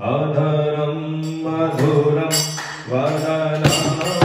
अधरं मधुरं वदनम्